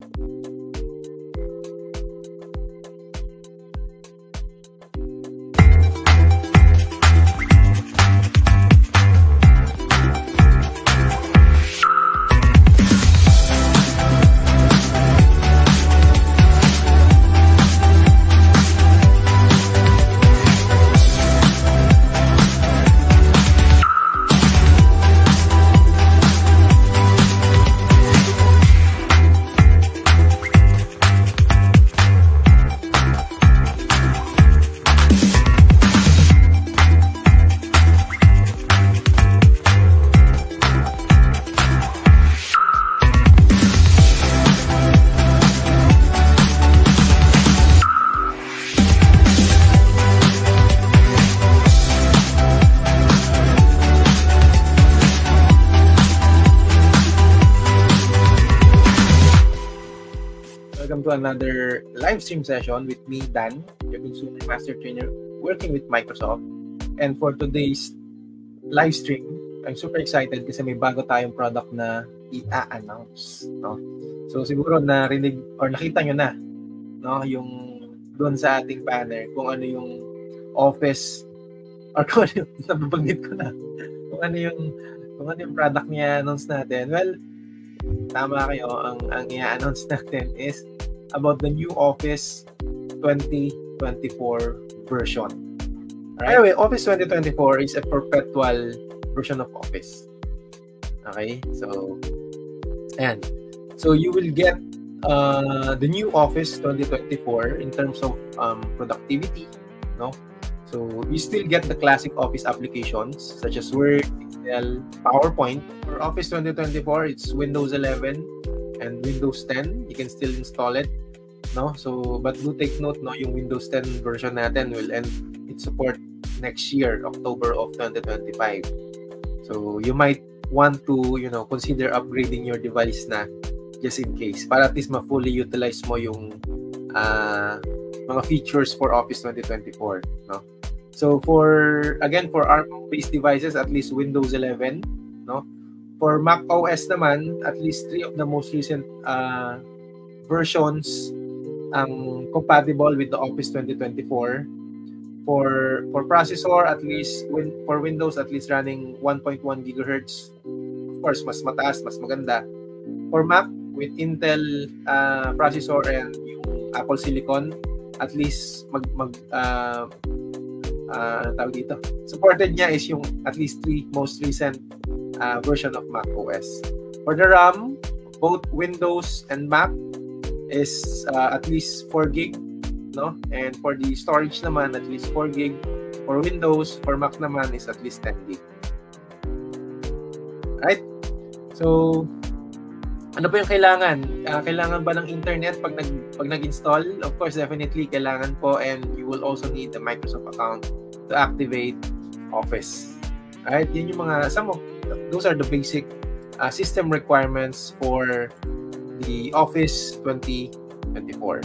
you to another live stream session with me, Dan, your consumer master trainer working with Microsoft. And for today's live stream, I'm super excited kasi may bago tayong product na i-announce. No? So siguro narinig or nakita nyo na no, yung doon sa ating banner kung ano yung office or kung ano yung nababanggit ko na kung ano yung kung ano yung product niya announce natin. Well, tama kayo. Ang, ang i-announce natin is about the new Office 2024 version. Right? Anyway, Office 2024 is a perpetual version of Office. Okay? So, and so you will get uh, the new Office 2024 in terms of um, productivity, no? So you still get the classic Office applications such as Word, Excel, PowerPoint. For Office 2024, it's Windows 11 and Windows 10. You can still install it, no? So but do take note, no, yung Windows 10 version natin will end its support next year, October of 2025. So you might want to, you know, consider upgrading your device na just in case para at least ma-fully utilize mo yung uh, mga features for Office 2024, no? So for again for ARM-based devices at least Windows 11, no? For Mac OS naman, at least three of the most recent uh, versions ang compatible with the Office 2024. For for processor at least win, for Windows at least running 1.1 gigahertz. Of course, mas mataas, mas maganda. For Mac with Intel uh, processor and yung Apple Silicon at least mag mag uh, uh, tawag dito. Supported niya is yung at least three most recent uh, version of Mac OS. For the RAM, both Windows and Mac is uh, at least 4 gig, no? And for the storage naman, at least 4 gig. For Windows, for Mac naman is at least 10 gig. Right? So, ano ba yung kailangan? Uh, kailangan ba ng internet pag nag pag nag-install? Of course, definitely kailangan po and you will also need a Microsoft account to activate Office. Alright, yun yung mga some of those are the basic uh, system requirements for the Office 2024.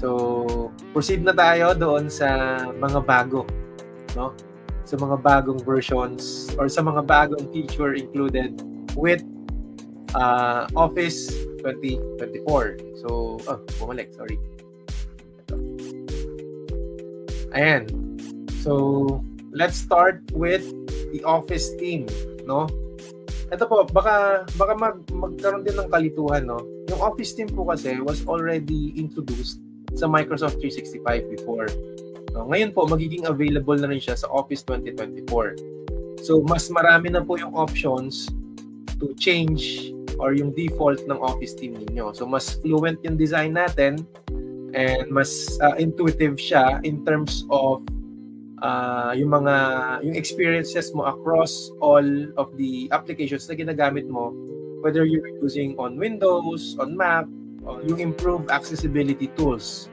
So, proceed na tayo doon sa mga bago, no? Sa mga bagong versions or sa mga bagong feature included with uh, Office 2024. So, oh, bumalik, sorry. Ayan. So, let's start with the Office team, no? Ito po, baka baka mag, magkaroon din ng kalituhan, no? Yung Office team po kasi was already introduced sa Microsoft 365 before. No? Ngayon po, magiging available na rin siya sa Office 2024. So, mas marami na po yung options to change or yung default ng Office team ninyo. So, mas fluent yung design natin and mas uh, intuitive siya in terms of uh, yung mga yung experiences mo across all of the applications na ginagamit mo whether you're using on Windows, on Mac, or yung improved accessibility tools.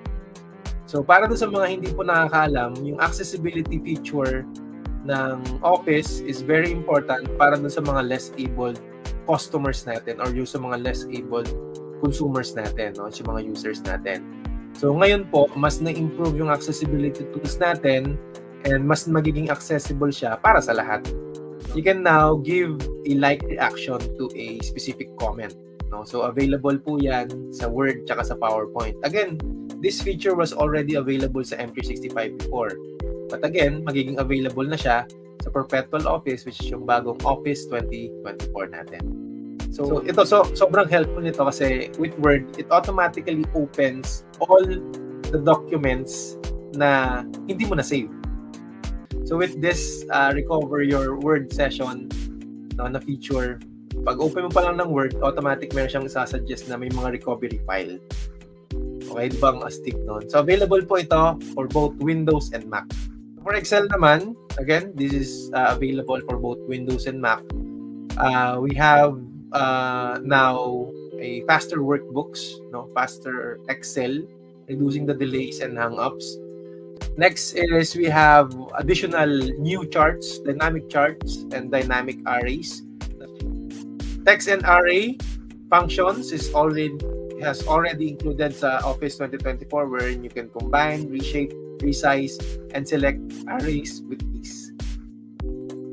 So para doon sa mga hindi po nakakaalam, yung accessibility feature ng Office is very important para doon sa mga less able customers natin or yung sa mga less able consumers natin, no? sa mga users natin. So ngayon po, mas na-improve yung accessibility tools natin and mas magiging accessible siya para sa lahat. You can now give a like reaction to a specific comment. No? So available po 'yan sa Word tsaka sa PowerPoint. Again, this feature was already available sa M365 before. But again, magiging available na siya sa Perpetual Office which is yung bagong Office 2024 natin. So, ito so sobrang helpful nito kasi with Word, it automatically opens all the documents na hindi mo na save. So with this uh, recover your Word session no, na feature, pag open mo pa lang ng Word, automatic meron siyang sasuggest na may mga recovery file. Okay, di ba ang astig nun? So available po ito for both Windows and Mac. For Excel naman, again, this is uh, available for both Windows and Mac. Uh, we have uh, now a faster workbooks, no, faster Excel, reducing the delays and hangups. Next is we have additional new charts, dynamic charts, and dynamic arrays. Text and array functions is already has already included sa Office 2024 wherein you can combine, reshape, resize, and select arrays with ease.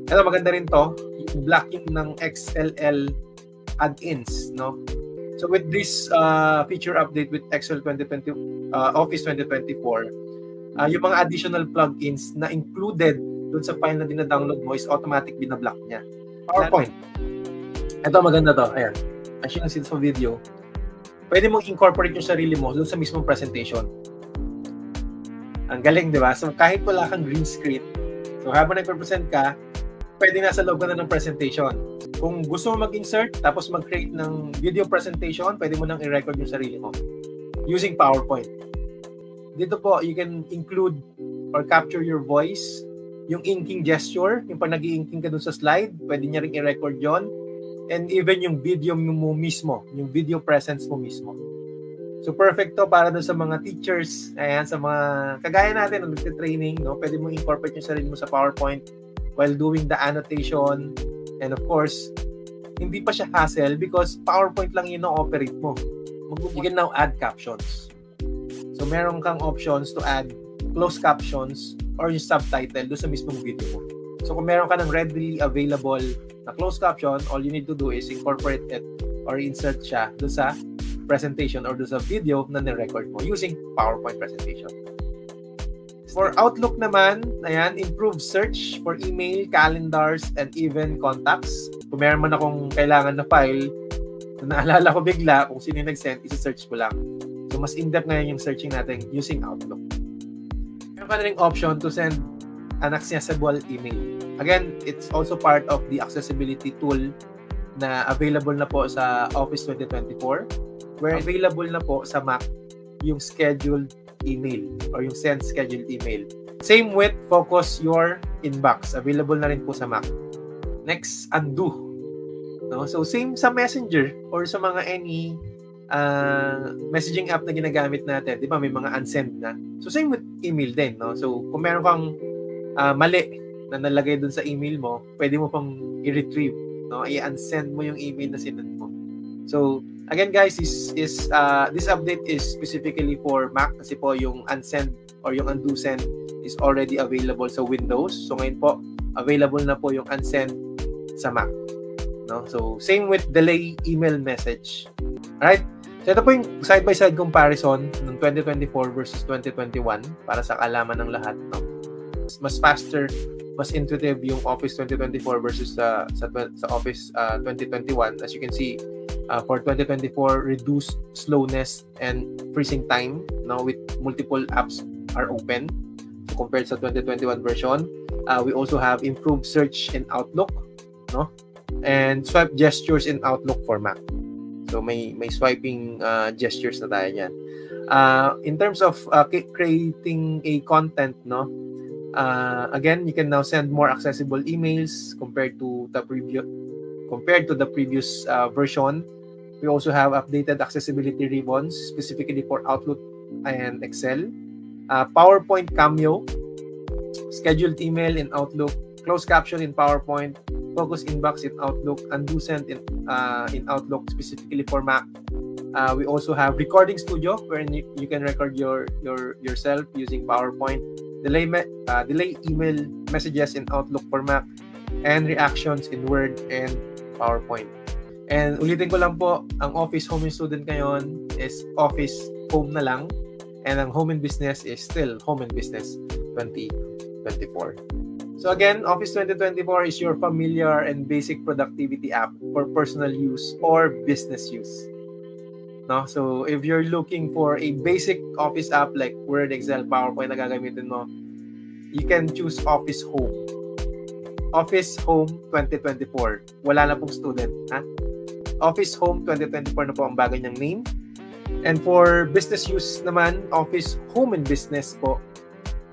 Ito, maganda rin to, yung blocking ng XLL add-ins, no? So with this uh, feature update with Excel 2020, uh, Office 2024, uh, yung mga additional plugins na included doon sa file na dina-download mo is automatic binablock niya. PowerPoint. Ito maganda to. Ayan. As you can see sa video, pwede mong incorporate yung sarili mo doon sa mismong presentation. Ang galing, di ba? So, kahit wala kang green screen, so habang nag-present ka, pwede nasa loob ka na ng presentation. Kung gusto mo mag-insert, tapos mag-create ng video presentation, pwede mo nang i-record yung sarili mo using PowerPoint. Dito po, you can include or capture your voice, yung inking gesture, yung pag nag inking ka dun sa slide, pwede niya rin i-record yon and even yung video mo mismo, yung video presence mo mismo. So perfect to para doon sa mga teachers, ayan, sa mga kagaya natin na nagte-training, no? Pwede mo incorporate yung sarili mo sa PowerPoint while doing the annotation and of course, hindi pa siya hassle because PowerPoint lang yun operate mo. You can now add captions. So meron kang options to add closed captions or yung subtitle doon sa mismong video mo. So kung meron ka ng readily available na closed caption, all you need to do is incorporate it or insert siya doon sa presentation or do sa video na ni-record mo using PowerPoint presentation. For Outlook naman, ayan, improve search for email, calendars, and even contacts. Kung meron man akong kailangan na file, na naalala ko bigla kung sino yung nag-send, isa-search ko lang. So, mas in-depth ngayon yung searching natin using Outlook. Meron ka na ring option to send an accessible email. Again, it's also part of the accessibility tool na available na po sa Office 2024 where available na po sa Mac yung scheduled email or yung send scheduled email. Same with Focus Your Inbox. Available na rin po sa Mac. Next, Undo. No? So, same sa Messenger or sa mga any uh, messaging app na ginagamit natin. Di ba? May mga unsend na. So, same with email din. No? So, kung meron kang uh, mali na nalagay dun sa email mo, pwede mo pang i-retrieve. No? I-unsend mo yung email na sinend mo. So, Again guys, this is uh, this update is specifically for Mac kasi po yung unsend or yung undo send is already available sa Windows. So ngayon po, available na po yung unsend sa Mac. No? So same with delay email message. Alright? So ito po yung side-by-side comparison ng 2024 versus 2021 para sa kalaman ng lahat. No? Mas faster, mas intuitive yung Office 2024 versus uh, sa, sa Office uh, 2021. As you can see, uh, for 2024 reduced slowness and freezing time now with multiple apps are open so compared sa 2021 version uh, we also have improved search in outlook no and swipe gestures in outlook for mac so may may swiping uh, gestures na tayo niyan. Uh, in terms of uh, creating a content no? Uh, again you can now send more accessible emails compared to the previous compared to the previous uh, version. We also have updated accessibility ribbons specifically for Outlook and Excel. Uh, PowerPoint Cameo, scheduled email in Outlook, closed caption in PowerPoint, focus inbox in Outlook, undo send in, uh, in Outlook specifically for Mac. Uh, we also have Recording Studio, wherein you, you can record your, your yourself using PowerPoint. Delay, me, uh, delay email messages in Outlook for Mac, and reactions in Word and PowerPoint. And ulitin ko lang po, ang office home student ngayon is office home na lang. And ang home and business is still home and business 2024. So again, Office 2024 is your familiar and basic productivity app for personal use or business use. No? So if you're looking for a basic office app like Word, Excel, PowerPoint na gagamitin mo, you can choose Office Home. Office Home 2024. Wala na pong student. Ha? Office Home 2024 na po ang bago niyang name. And for business use naman, Office Home and Business po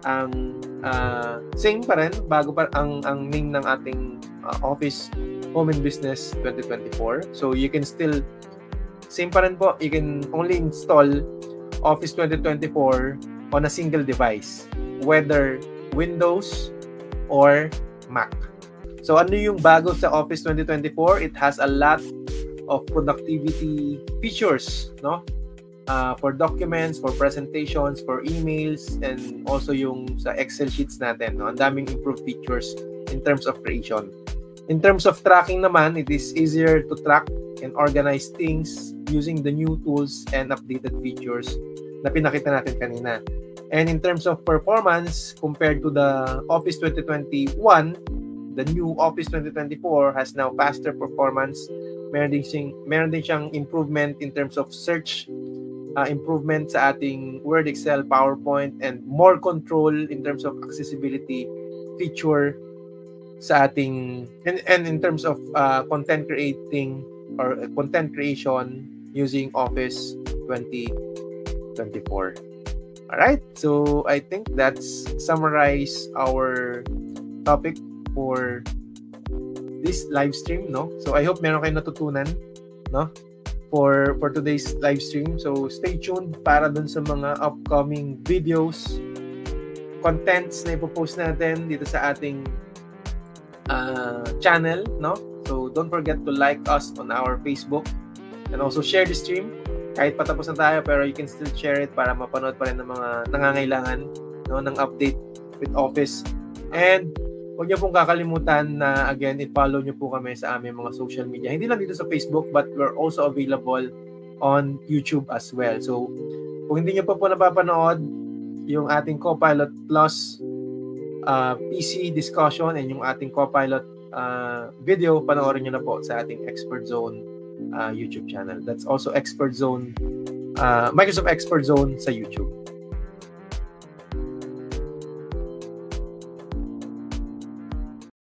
ang uh, same pa rin bago pa ang ang name ng ating uh, Office Home and Business 2024. So you can still same pa rin po, you can only install Office 2024 on a single device, whether Windows or Mac. So ano yung bago sa Office 2024? It has a lot of productivity features, no? Uh, for documents, for presentations, for emails, and also yung sa Excel sheets natin. No? Ang daming improved features in terms of creation. In terms of tracking naman, it is easier to track and organize things using the new tools and updated features na pinakita natin kanina. And in terms of performance, compared to the Office 2021, the new Office 2024 has now faster performance. Meron din siyang, meron din siyang improvement in terms of search uh, improvement sa ating Word, Excel, PowerPoint, and more control in terms of accessibility feature sa ating and, and in terms of uh, content creating or uh, content creation using Office 2024. All right, so I think that's summarize our topic for this live stream, no? So I hope meron kayong natutunan, no? For for today's live stream. So stay tuned para dun sa mga upcoming videos, contents na ipopost natin dito sa ating uh, channel, no? So don't forget to like us on our Facebook and also share the stream. Kahit patapos na tayo pero you can still share it para mapanood pa rin ng mga nangangailangan no ng update with Office. And Huwag niyo pong kakalimutan na again, i-follow niyo po kami sa aming mga social media. Hindi lang dito sa Facebook, but we're also available on YouTube as well. So, kung hindi niyo pa po napapanood yung ating Copilot Plus uh, PC discussion and yung ating Copilot uh, video, panoorin niyo na po sa ating Expert Zone uh, YouTube channel. That's also Expert Zone, uh, Microsoft Expert Zone sa YouTube.